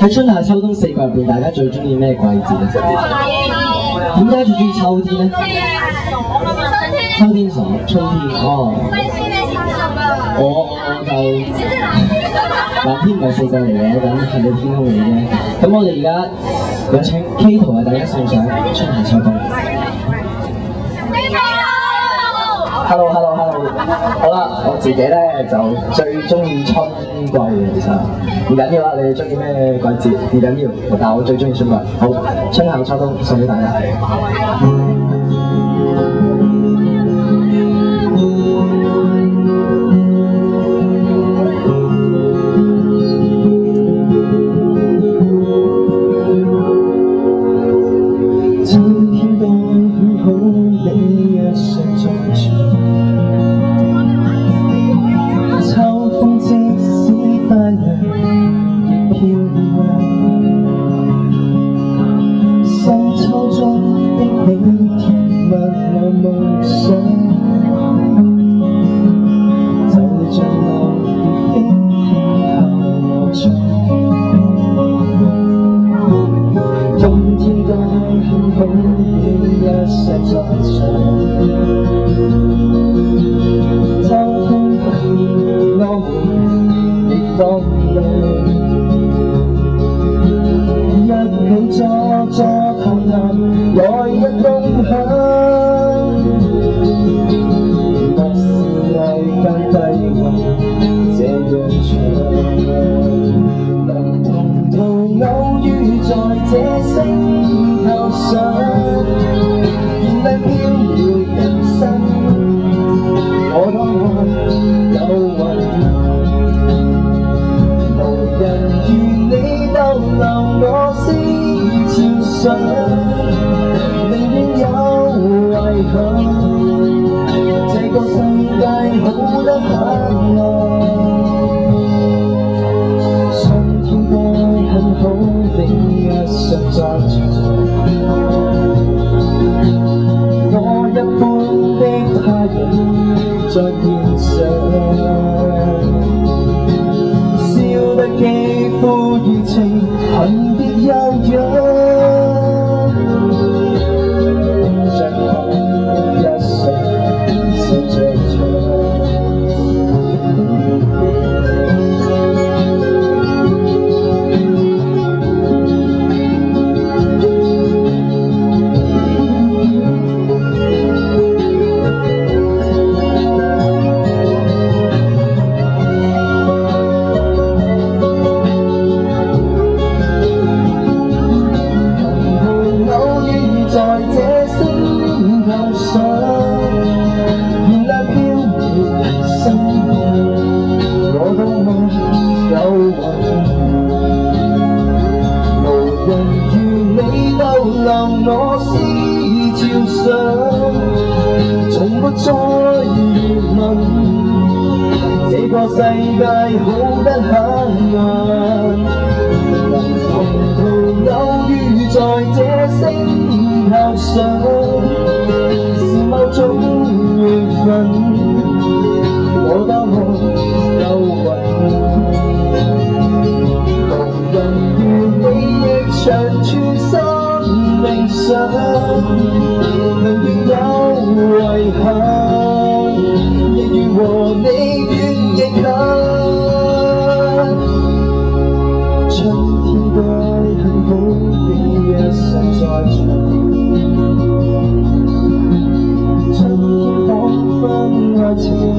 喺春夏秋冬四季入边，大家最中意咩季节？点解最中意秋天呢？秋天，爽。春天，哦。我我就蓝天唔系四季嚟嘅，咁系咪天空嚟嘅？咁我哋而家有请 K 图嘅大家送上春夏秋冬。K 图，Hello，Hello，Hello。好啦，我自己咧就最中意春季其实唔紧要啦，你中意咩季节唔紧要，但系我最中意春季。好，春夏秋冬送俾大家。心中的蓝天，默默梦想，在这落雨的下午中，今天多幸运，一再再场。细雨这样长，能同途偶遇在这星球上，燃历飘了人生，我多爱有云，无人与你逗留，我思潮上。上天该很好在场，我一般的太在天上，烧得肌肤热炽。再热吻，这个世界好得很。能否偶遇在这星球上，是某种缘分？身在场，春天仿佛爱情。